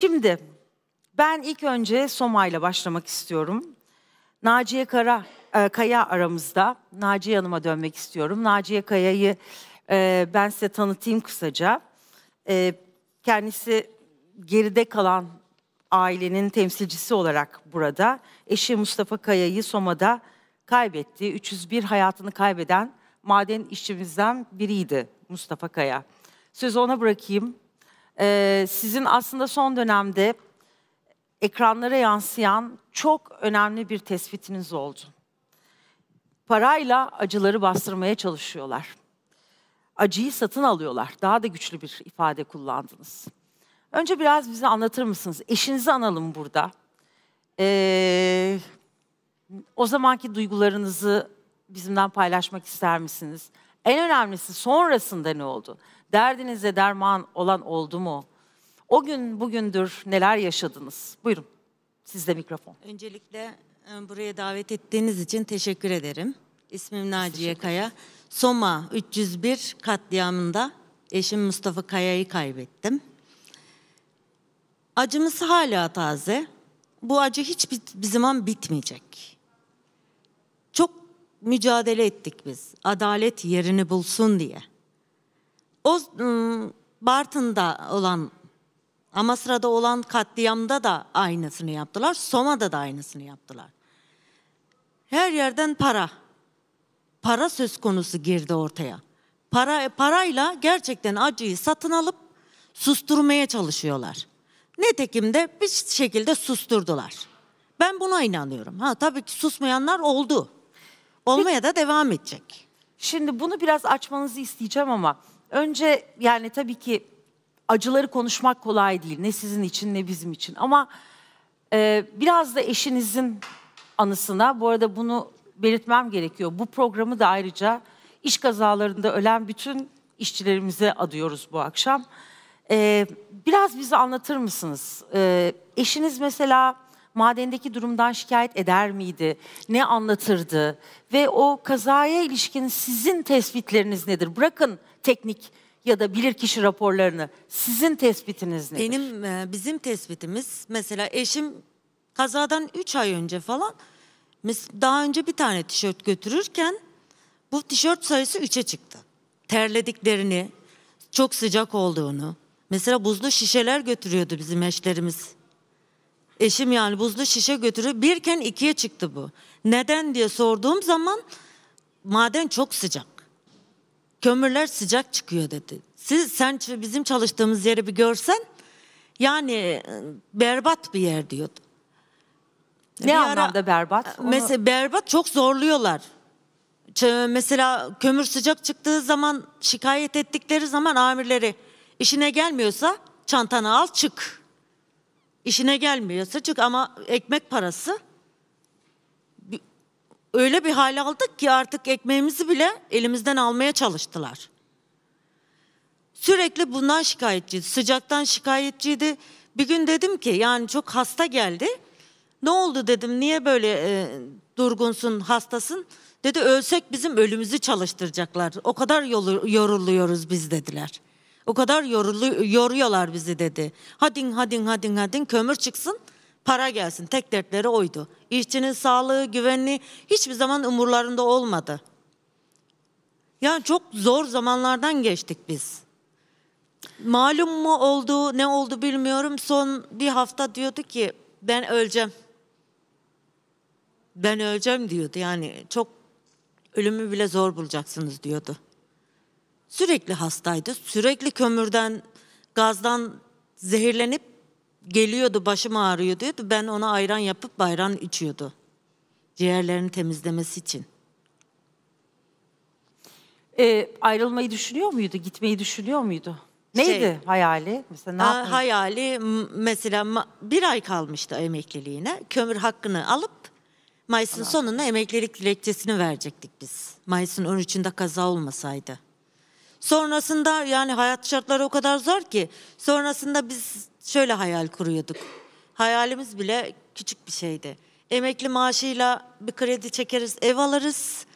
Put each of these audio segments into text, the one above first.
Şimdi ben ilk önce Soma ile başlamak istiyorum. Naciye Kara, e, Kaya aramızda. Naciye Hanım'a dönmek istiyorum. Naciye Kaya'yı e, ben size tanıtayım kısaca. E, kendisi geride kalan ailenin temsilcisi olarak burada. Eşi Mustafa Kaya'yı Soma'da kaybetti. 301 hayatını kaybeden maden işçimizden biriydi Mustafa Kaya. Sözü ona bırakayım. Ee, sizin aslında son dönemde ekranlara yansıyan çok önemli bir tespitiniz oldu. Parayla acıları bastırmaya çalışıyorlar. Acıyı satın alıyorlar. Daha da güçlü bir ifade kullandınız. Önce biraz bize anlatır mısınız? Eşinizi analım burada. Ee, o zamanki duygularınızı bizimden paylaşmak ister misiniz? En önemlisi sonrasında ne oldu? Derdinize derman olan oldu mu? O gün bugündür neler yaşadınız? Buyurun. Sizde mikrofon. Öncelikle e, buraya davet ettiğiniz için teşekkür ederim. İsmim Naciye Kaya. Soma 301 katliamında eşim Mustafa Kaya'yı kaybettim. Acımız hala taze. Bu acı hiç bir zaman bitmeyecek. Çok mücadele ettik biz. Adalet yerini bulsun diye. O Bartın'da olan Amasra'da olan katliamda da aynısını yaptılar. Soma'da da aynısını yaptılar. Her yerden para. Para söz konusu girdi ortaya. Para parayla gerçekten acıyı satın alıp susturmaya çalışıyorlar. Netekim de bir şekilde susturdular. Ben buna inanıyorum. Ha tabii ki susmayanlar oldu. Olmaya da devam edecek. Şimdi bunu biraz açmanızı isteyeceğim ama önce yani tabii ki acıları konuşmak kolay değil. Ne sizin için ne bizim için. Ama e, biraz da eşinizin anısına, bu arada bunu belirtmem gerekiyor. Bu programı da ayrıca iş kazalarında ölen bütün işçilerimize adıyoruz bu akşam. E, biraz bize anlatır mısınız? E, eşiniz mesela madendeki durumdan şikayet eder miydi? Ne anlatırdı? Ve o kazaya ilişkin sizin tespitleriniz nedir? Bırakın teknik ya da bilirkişi raporlarını. Sizin tespitiniz nedir? Benim e, bizim tespitimiz mesela eşim kazadan 3 ay önce falan daha önce bir tane tişört götürürken bu tişört sayısı 3'e çıktı. Terlediklerini, çok sıcak olduğunu. Mesela buzlu şişeler götürüyordu bizim eşlerimiz. Eşim yani buzlu şişe götürüyor. Birken ikiye çıktı bu. Neden diye sorduğum zaman maden çok sıcak. Kömürler sıcak çıkıyor dedi. Siz sen bizim çalıştığımız yeri bir görsen yani berbat bir yer diyordu. Ne bir anlamda ara, berbat? Onu... Mesela berbat çok zorluyorlar. Mesela kömür sıcak çıktığı zaman şikayet ettikleri zaman amirleri işine gelmiyorsa çantanı al çık. İşine gelmiyorsa çık ama ekmek parası öyle bir hale aldık ki artık ekmeğimizi bile elimizden almaya çalıştılar. Sürekli bundan şikayetçiydi. Sıcaktan şikayetçiydi. Bir gün dedim ki yani çok hasta geldi. Ne oldu dedim niye böyle e, durgunsun hastasın? Dedi ölsek bizim ölümümüzü çalıştıracaklar. O kadar yoruluyoruz biz dediler. O kadar yorulu, yoruyorlar bizi dedi. Hadin hadin hadin hadin kömür çıksın para gelsin. Tek dertleri oydu. İşçinin sağlığı, güvenliği hiçbir zaman umurlarında olmadı. Yani çok zor zamanlardan geçtik biz. Malum mu oldu, ne oldu bilmiyorum. Son bir hafta diyordu ki ben öleceğim. Ben öleceğim diyordu. Yani çok ölümü bile zor bulacaksınız diyordu. Sürekli hastaydı. Sürekli kömürden, gazdan zehirlenip geliyordu başım ağrıyor diyordu. Ben ona ayran yapıp bayran içiyordu. Ciğerlerini temizlemesi için. E, ayrılmayı düşünüyor muydu? Gitmeyi düşünüyor muydu? Neydi şey, hayali? Mesela ne a, hayali mesela bir ay kalmıştı emekliliğine. Kömür hakkını alıp Mayıs'ın sonunda emeklilik dilekçesini verecektik biz. Mayıs'ın 13'ünde kaza olmasaydı. Sonrasında yani hayat şartları o kadar zor ki sonrasında biz şöyle hayal kuruyorduk. Hayalimiz bile küçük bir şeydi. Emekli maaşıyla bir kredi çekeriz, ev alırız.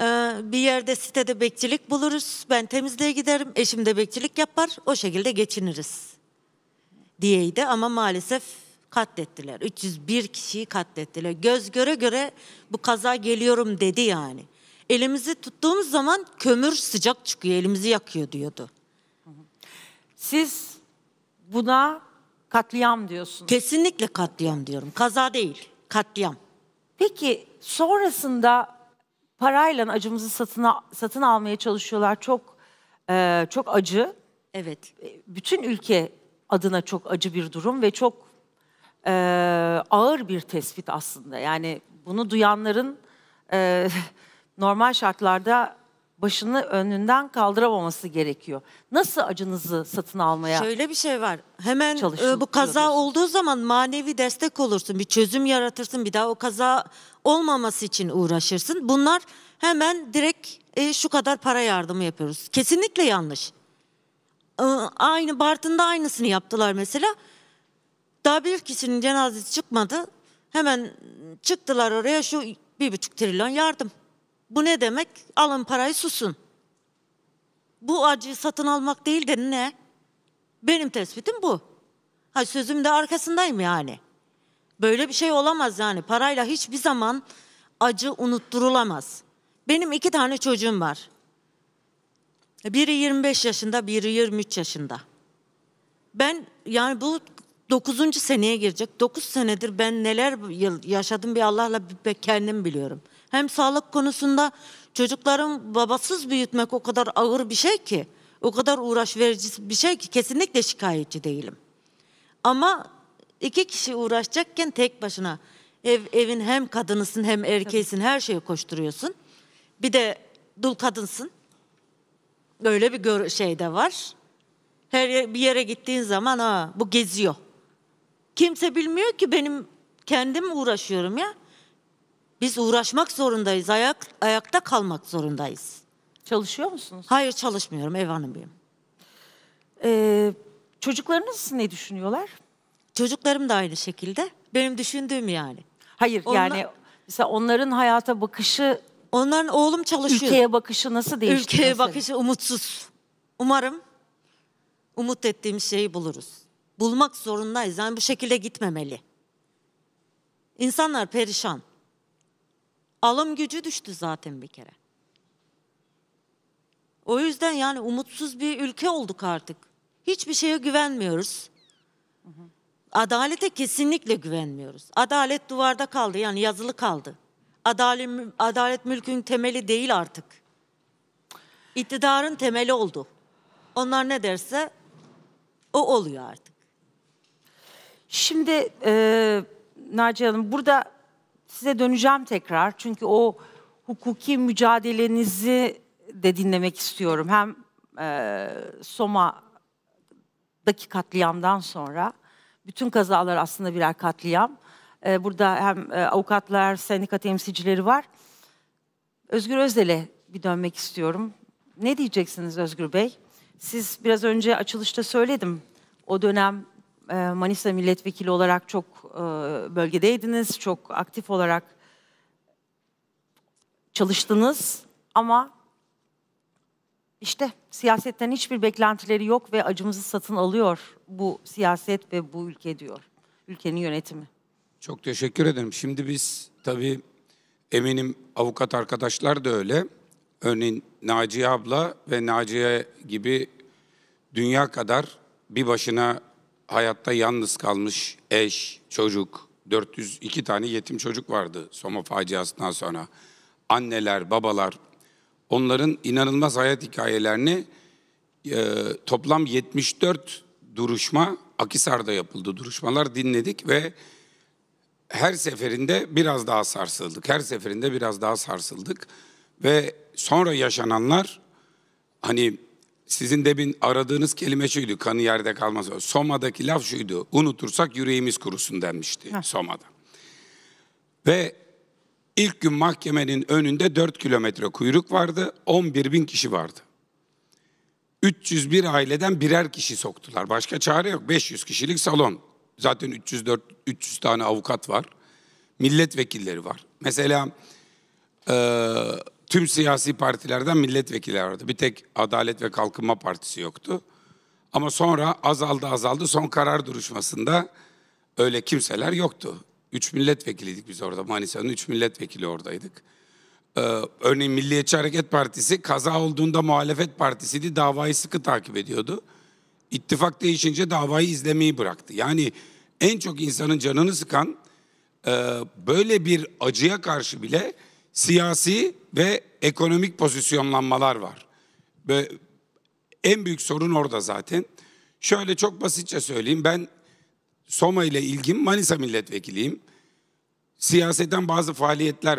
Ee, bir yerde sitede bekçilik buluruz. Ben temizliğe giderim, eşim de bekçilik yapar. O şekilde geçiniriz. diyeydi ama maalesef katlettiler. 301 kişiyi katlettiler. Göz göre göre bu kaza geliyorum dedi yani. Elimizi tuttuğumuz zaman kömür sıcak çıkıyor, elimizi yakıyor diyordu. Siz buna katliam diyorsunuz. Kesinlikle katliam diyorum. Kaza değil, katliam. Peki sonrasında parayla acımızı satın satın almaya çalışıyorlar. Çok e, çok acı. Evet. E, Bütün ülke adına çok acı bir durum ve çok e, ağır bir tespit aslında. Yani bunu duyanların e, normal şartlarda başını önünden kaldıramaması gerekiyor. Nasıl acınızı satın almaya? Şöyle bir şey var. Hemen e, bu kaza olduğu zaman manevi destek olursun. Bir çözüm yaratırsın. Bir daha o kaza olmaması için uğraşırsın. Bunlar hemen direkt e, şu kadar para yardımı yapıyoruz. Kesinlikle yanlış. E, aynı Bartın'da aynısını yaptılar mesela. Daha bir kişinin cenazesi çıkmadı. Hemen çıktılar oraya şu bir buçuk trilyon yardım. Bu ne demek? Alın parayı susun. Bu acıyı satın almak değil de ne? Benim tespitim bu. Ha sözüm de arkasındayım yani. Böyle bir şey olamaz yani. Parayla hiçbir zaman acı unutturulamaz. Benim iki tane çocuğum var. Biri 25 yaşında, biri 23 yaşında. Ben yani bu 9. seneye girecek. 9 senedir ben neler yaşadım bir Allah'la kendim biliyorum. Hem sağlık konusunda çocukların babasız büyütmek o kadar ağır bir şey ki. O kadar uğraş verici bir şey ki kesinlikle şikayetçi değilim. Ama iki kişi uğraşacakken tek başına ev, evin hem kadınısın hem erkeğisin her şeye koşturuyorsun. Bir de dul kadınsın. Böyle bir şey de var. Her yer- bir yere gittiğin zaman ha bu geziyor. Kimse bilmiyor ki benim kendim uğraşıyorum ya. Biz uğraşmak zorundayız. Ayak ayakta kalmak zorundayız. Çalışıyor musunuz? Hayır çalışmıyorum ev hanımıyım. Ee, çocuklarınız ne düşünüyorlar? Çocuklarım da aynı şekilde. Benim düşündüğüm yani. Hayır Onlar- yani mesela onların hayata bakışı, Onların oğlum çalışıyor. ülkeye bakışı nasıl değişti? Ülkeye mesela? bakışı umutsuz. Umarım umut ettiğimiz şeyi buluruz. Bulmak zorundayız. Yani bu şekilde gitmemeli. İnsanlar perişan. Alım gücü düştü zaten bir kere. O yüzden yani umutsuz bir ülke olduk artık. Hiçbir şeye güvenmiyoruz. Adalete kesinlikle güvenmiyoruz. Adalet duvarda kaldı yani yazılı kaldı. Adalet, adalet mülkün temeli değil artık. İktidarın temeli oldu. Onlar ne derse o oluyor artık. Şimdi e, Naciye Hanım burada size döneceğim tekrar. Çünkü o hukuki mücadelenizi de dinlemek istiyorum. Hem e, Soma'daki katliamdan sonra bütün kazalar aslında birer katliam. E, burada hem e, avukatlar, sendika temsilcileri var. Özgür Özel'e bir dönmek istiyorum. Ne diyeceksiniz Özgür Bey? Siz biraz önce açılışta söyledim. O dönem Manisa milletvekili olarak çok e, bölgedeydiniz, çok aktif olarak çalıştınız ama işte siyasetten hiçbir beklentileri yok ve acımızı satın alıyor bu siyaset ve bu ülke diyor. Ülkenin yönetimi. Çok teşekkür ederim. Şimdi biz tabii eminim avukat arkadaşlar da öyle. Örneğin Naciye abla ve Naciye gibi dünya kadar bir başına hayatta yalnız kalmış eş, çocuk, 402 tane yetim çocuk vardı Soma faciasından sonra. Anneler, babalar, onların inanılmaz hayat hikayelerini e, toplam 74 duruşma Akisar'da yapıldı duruşmalar dinledik ve her seferinde biraz daha sarsıldık. Her seferinde biraz daha sarsıldık. Ve sonra yaşananlar hani sizin de bir aradığınız kelime şuydu kanı yerde kalmaz. Soma'daki laf şuydu unutursak yüreğimiz kurusun denmişti Soma'da. Ve ilk gün mahkemenin önünde 4 kilometre kuyruk vardı 11 bin kişi vardı. 301 aileden birer kişi soktular. Başka çare yok. 500 kişilik salon. Zaten 304 300 tane avukat var. Milletvekilleri var. Mesela e, tüm siyasi partilerden milletvekilleri vardı. Bir tek Adalet ve Kalkınma Partisi yoktu. Ama sonra azaldı azaldı. Son karar duruşmasında öyle kimseler yoktu. Üç milletvekiliydik biz orada. Manisa'nın üç milletvekili oradaydık. Ee, örneğin Milliyetçi Hareket Partisi kaza olduğunda muhalefet partisiydi. Davayı sıkı takip ediyordu. İttifak değişince davayı izlemeyi bıraktı. Yani en çok insanın canını sıkan e, böyle bir acıya karşı bile siyasi ve ekonomik pozisyonlanmalar var. Ve en büyük sorun orada zaten. Şöyle çok basitçe söyleyeyim. Ben Soma ile ilgim Manisa milletvekiliyim. Siyaseten bazı faaliyetler var.